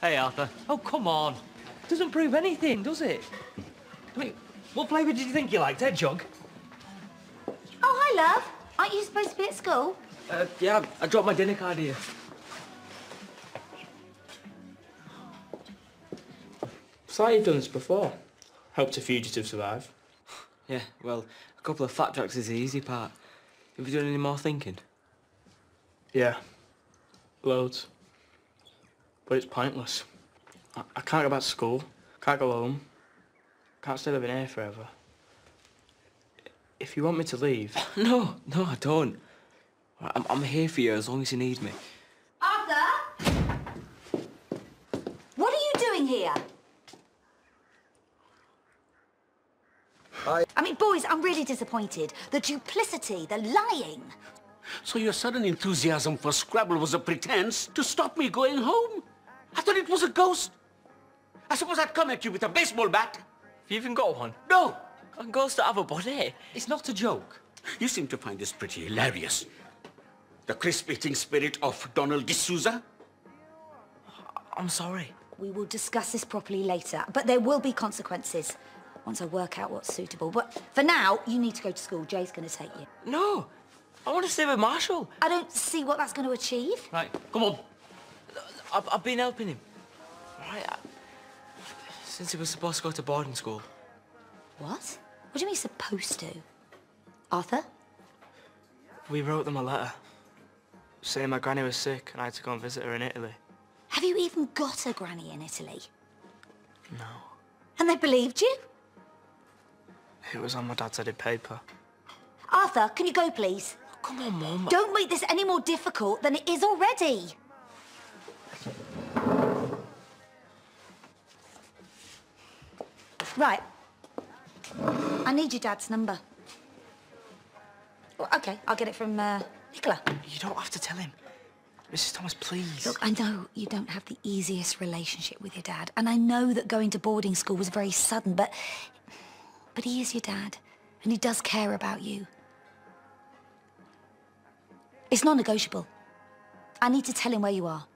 hey, Arthur. Oh, come on. Doesn't prove anything, does it? I mean, what flavour did you think you liked, eh, Jug? Oh, hi, love. Aren't you supposed to be at school? Uh, yeah, I dropped my dinner card here. It's like you've done this before. Helped a fugitive survive. Yeah, well, a couple of flapjacks is the easy part. Have you done any more thinking? Yeah. Loads. But it's pointless. I, I can't go back to school. Can't go home. Can't stay living here forever. If you want me to leave... No, no, I don't. I'm, I'm here for you as long as you need me. Arthur! What are you doing here? I... I mean, boys, I'm really disappointed. The duplicity, the lying. So your sudden enthusiasm for Scrabble was a pretense to stop me going home? I thought it was a ghost. I suppose I'd come at you with a baseball bat. Have you even got one? No. A ghost that have a body? It's not a joke. You seem to find this pretty hilarious. The crisp-eating spirit of Donald D'Souza? I'm sorry. We will discuss this properly later, but there will be consequences once I work out what's suitable. But for now, you need to go to school. Jai's going to take you. No, I want to stay with Marshall. I don't see what that's going to achieve. Right, come on. I've, I've been helping him. Right, I, since he was supposed to go to boarding school. What? What do you mean supposed to? Arthur? We wrote them a letter. Saying my granny was sick and I had to go and visit her in Italy. Have you even got a granny in Italy? No. And they believed you? It was on my dad's headed paper. Arthur, can you go, please? Oh, come on, Mum. Don't make this any more difficult than it is already. Right. I need your dad's number. Well, okay, I'll get it from uh, Nicola. You don't have to tell him. Mrs. Thomas, please. Look, I know you don't have the easiest relationship with your dad, and I know that going to boarding school was very sudden, but... But he is your dad, and he does care about you. It's non-negotiable. I need to tell him where you are.